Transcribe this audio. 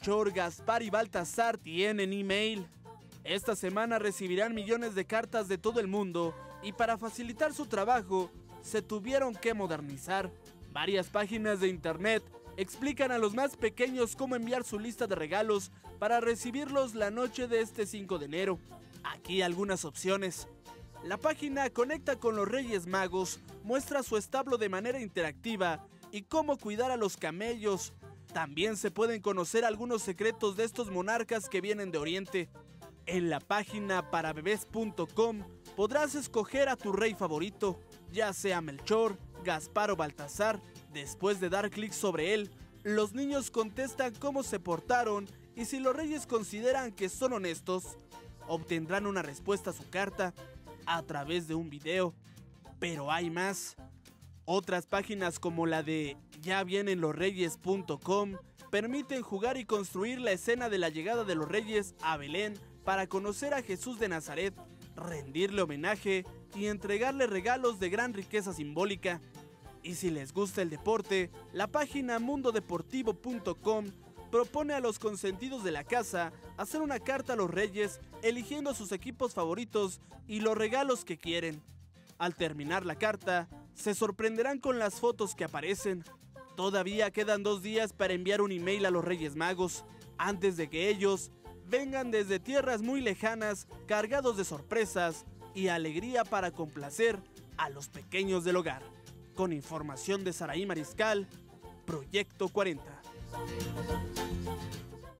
Melchor, Gaspar y Baltasar tienen email. Esta semana recibirán millones de cartas de todo el mundo y para facilitar su trabajo se tuvieron que modernizar. Varias páginas de internet explican a los más pequeños cómo enviar su lista de regalos para recibirlos la noche de este 5 de enero. Aquí algunas opciones. La página Conecta con los Reyes Magos muestra su establo de manera interactiva y cómo cuidar a los camellos. También se pueden conocer algunos secretos de estos monarcas que vienen de Oriente. En la página parabebés.com podrás escoger a tu rey favorito, ya sea Melchor, Gaspar o Baltasar. Después de dar clic sobre él, los niños contestan cómo se portaron y si los reyes consideran que son honestos, obtendrán una respuesta a su carta a través de un video. Pero hay más. Otras páginas como la de yavienenlosreyes.com permiten jugar y construir la escena de la llegada de los reyes a Belén para conocer a Jesús de Nazaret, rendirle homenaje y entregarle regalos de gran riqueza simbólica. Y si les gusta el deporte, la página mundodeportivo.com propone a los consentidos de la casa hacer una carta a los reyes eligiendo sus equipos favoritos y los regalos que quieren. Al terminar la carta, se sorprenderán con las fotos que aparecen. Todavía quedan dos días para enviar un email a los Reyes Magos, antes de que ellos vengan desde tierras muy lejanas cargados de sorpresas y alegría para complacer a los pequeños del hogar. Con información de Saraí Mariscal, Proyecto 40.